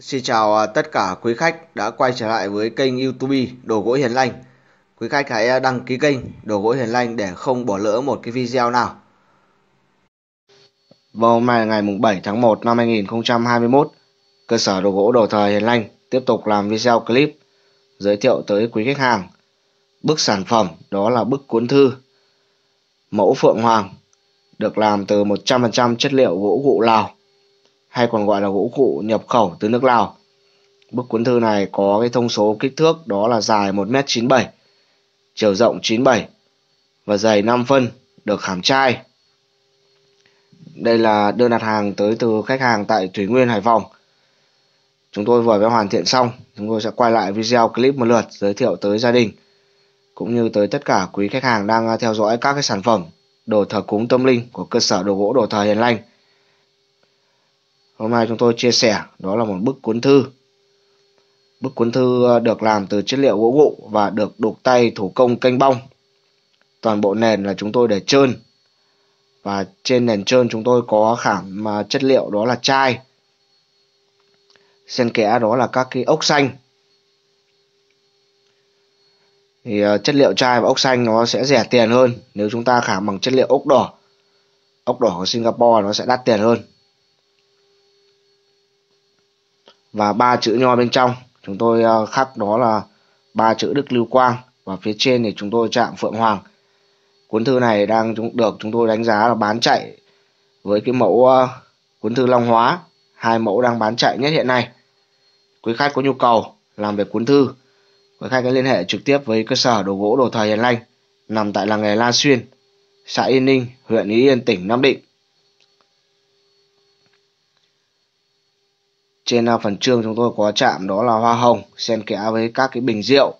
Xin chào à, tất cả quý khách đã quay trở lại với kênh YouTube Đồ gỗ Hiền Lành. Quý khách hãy à, đăng ký kênh Đồ gỗ Hiền Lành để không bỏ lỡ một cái video nào. Vào hôm nay ngày mùng 7 tháng 1 năm 2021, cơ sở đồ gỗ đồ thời Hiền Lành tiếp tục làm video clip giới thiệu tới quý khách hàng bức sản phẩm đó là bức cuốn thư mẫu Phượng Hoàng được làm từ 100% chất liệu gỗ gụ Lào hay còn gọi là gỗ cụ nhập khẩu từ nước Lào. Bức cuốn thư này có cái thông số kích thước đó là dài 1m97, chiều rộng 97 và dày 5 phân, được khảm chai. Đây là đơn đặt hàng tới từ khách hàng tại Thủy Nguyên, Hải Phòng. Chúng tôi vừa mới hoàn thiện xong, chúng tôi sẽ quay lại video clip một lượt giới thiệu tới gia đình cũng như tới tất cả quý khách hàng đang theo dõi các cái sản phẩm đồ thờ cúng tâm linh của cơ sở đồ gỗ đồ thờ Hiền Lành. Hôm nay chúng tôi chia sẻ, đó là một bức cuốn thư. Bức cuốn thư ờ, được làm từ chất liệu gỗ gụ và được đục tay thủ công canh bong. Toàn bộ nền là chúng tôi để trơn. Và trên nền trơn chúng tôi có khảm, mà chất liệu đó là chai. Xen kẽ đó là các cái ốc xanh. Thì ờ, chất liệu chai và ốc xanh nó sẽ rẻ tiền hơn nếu chúng ta khảm bằng chất liệu ốc đỏ. Ốc đỏ của Singapore nó sẽ đắt tiền hơn và ba chữ nho bên trong. Chúng tôi ờ, khắc đó là ba chữ Đức Lưu Quang và phía trên thì chúng tôi chạm Phượng Hoàng. Cuốn thư này đang được chúng tôi đánh giá là bán chạy với cái mẫu ờ, cuốn thư Long Hóa. Hai mẫu đang bán chạy nhất hiện nay. Quý khách có nhu cầu làm về cuốn thư, quý khách có liên hệ trực tiếp với cơ sở đồ gỗ đồ thời Hiền Lanh, nằm tại làng nghề La Xuyên, xã Yên Ninh, huyện Ý Yên, tỉnh Nam Định. Trên à, phần trương chúng tôi có chạm đó là hoa hồng xen kẽ với các cái bình rượu.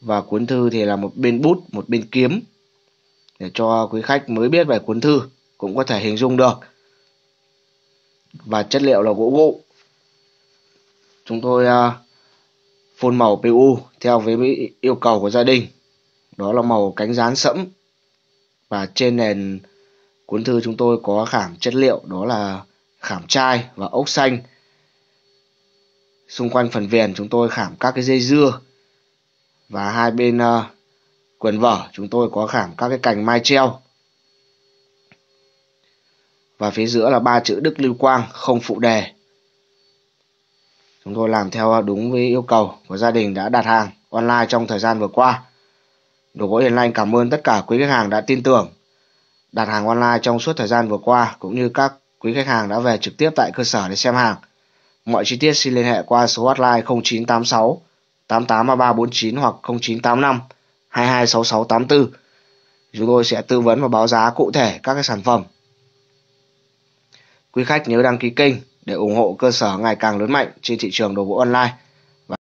Và cuốn thư thì là một bên bút một bên kiếm để cho quý khách mới biết về cuốn thư cũng có thể hình dung được. Và chất liệu là gỗ gụ chúng tôi uh, phun màu PU theo với yêu cầu của gia đình. Đó là màu cánh rán sẫm. Và trên nền cuốn thư chúng tôi có khảm chất liệu đó là khảm chai và ốc xanh. Xung quanh phần viền chúng tôi khảm các cái dây dưa và hai bên uh, quần vở chúng tôi có khảm các cái cành mai treo. Và phía giữa là ba chữ Đức Lưu Quang không phụ đề. Chúng tôi làm theo đúng với yêu cầu của gia đình đã đặt hàng online trong thời gian vừa qua. Đồ gỗ Hiền Lành cảm ơn tất cả quý khách hàng đã tin tưởng đặt hàng online trong suốt thời gian vừa qua cũng như các quý khách hàng đã về trực tiếp tại cơ sở để xem hàng. Mọi chi tiết xin liên hệ qua số hotline 0986 883349 hoặc 0985 226684. Chúng tôi sẽ tư vấn và báo giá cụ thể các cái sản phẩm. Quý khách nhớ đăng ký kênh để ủng hộ cơ sở ngày càng lớn mạnh trên thị trường đồ gỗ online.